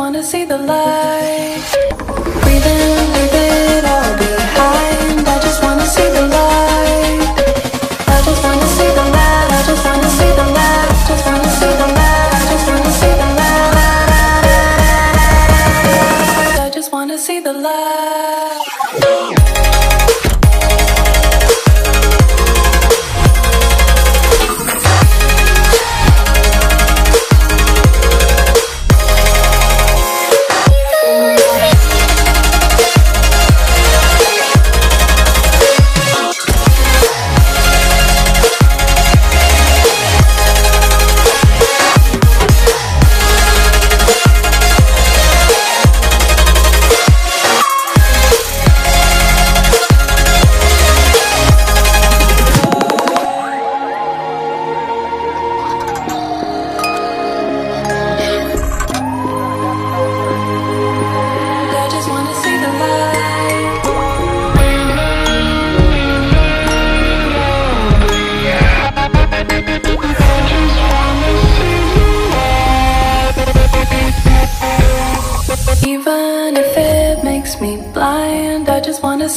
wanna see the light. Breathe in, leave it all behind. I just wanna see the light. I just wanna see the light. I just wanna see the light. I Just wanna see the light. I just wanna see the light. I just wanna see the light.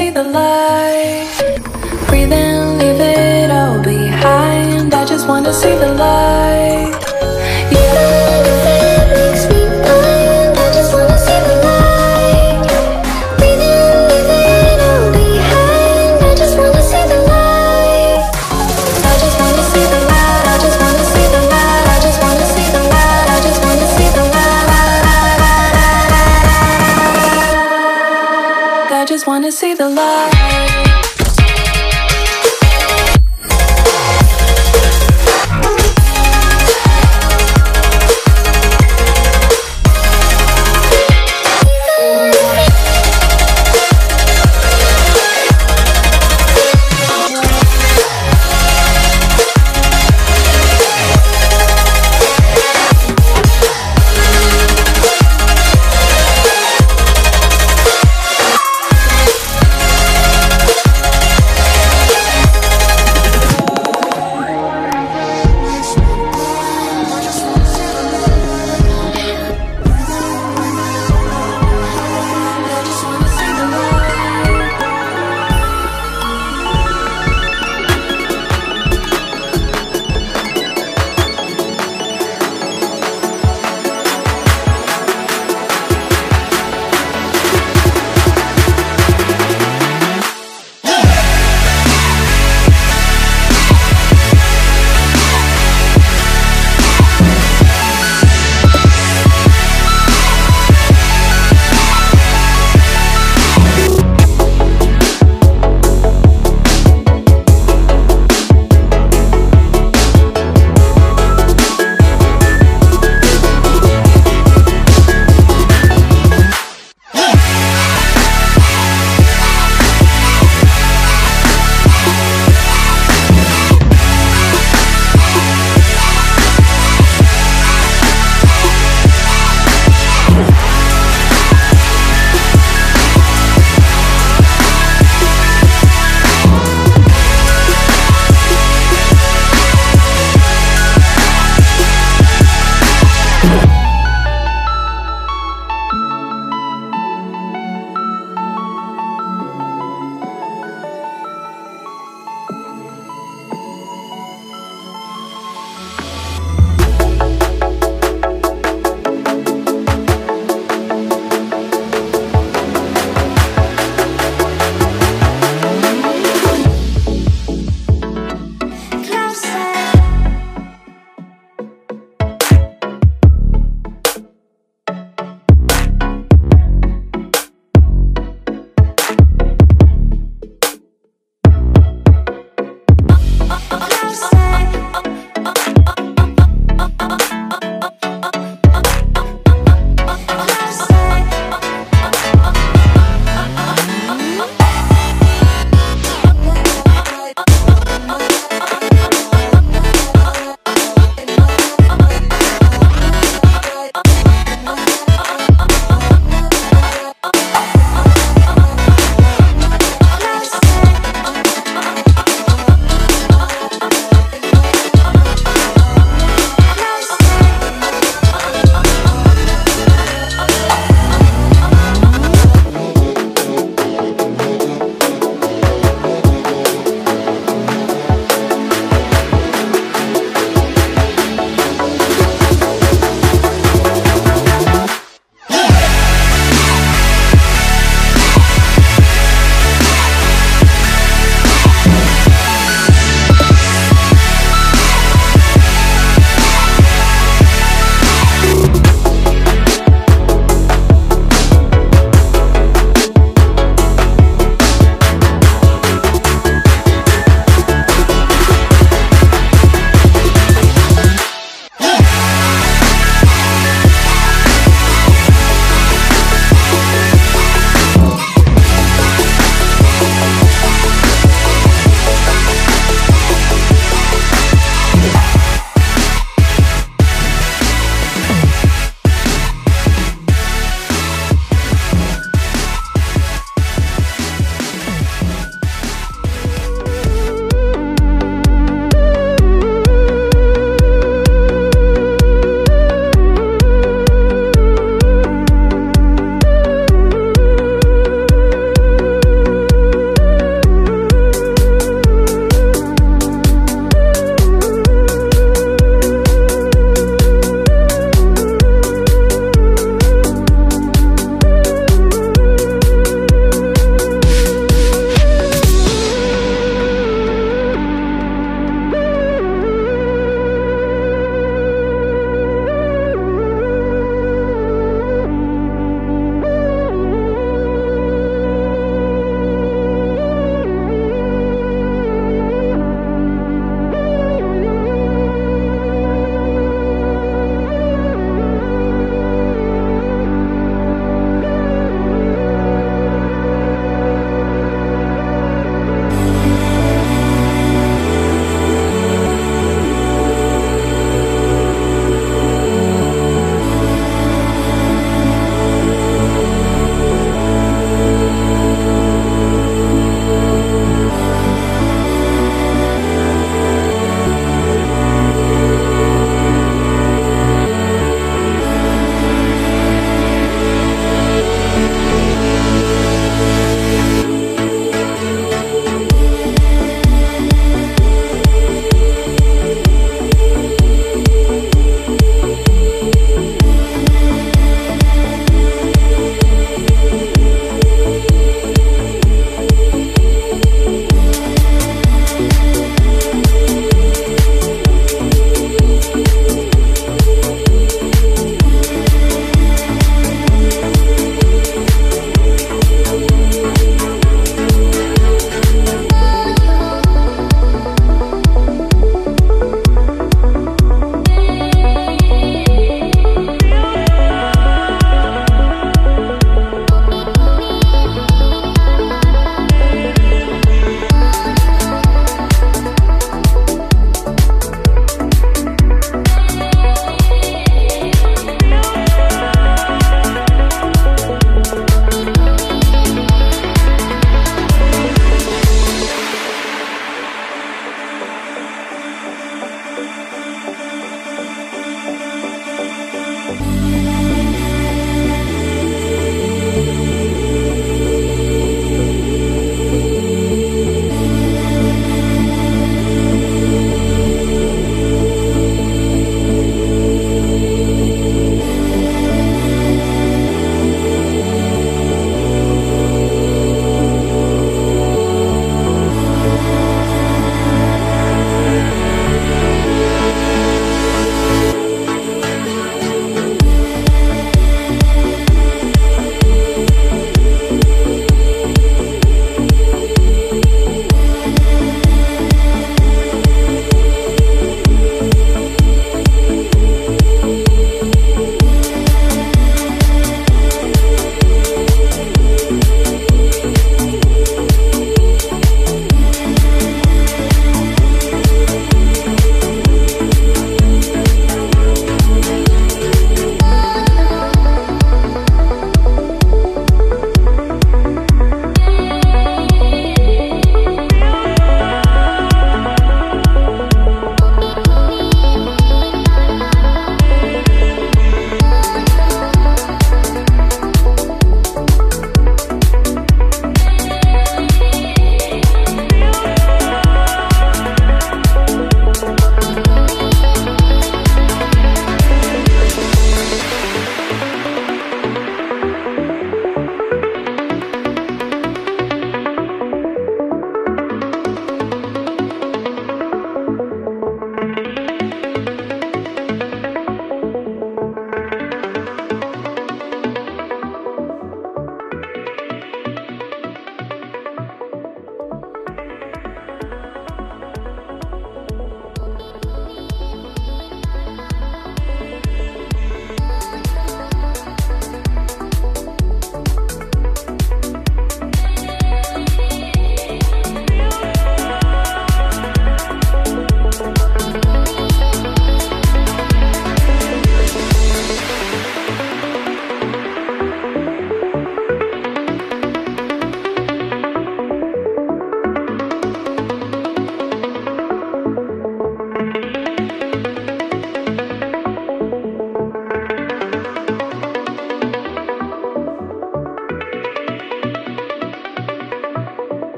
See the light. Breathe in, leave it all behind. I just wanna see the light. Just wanna see the light.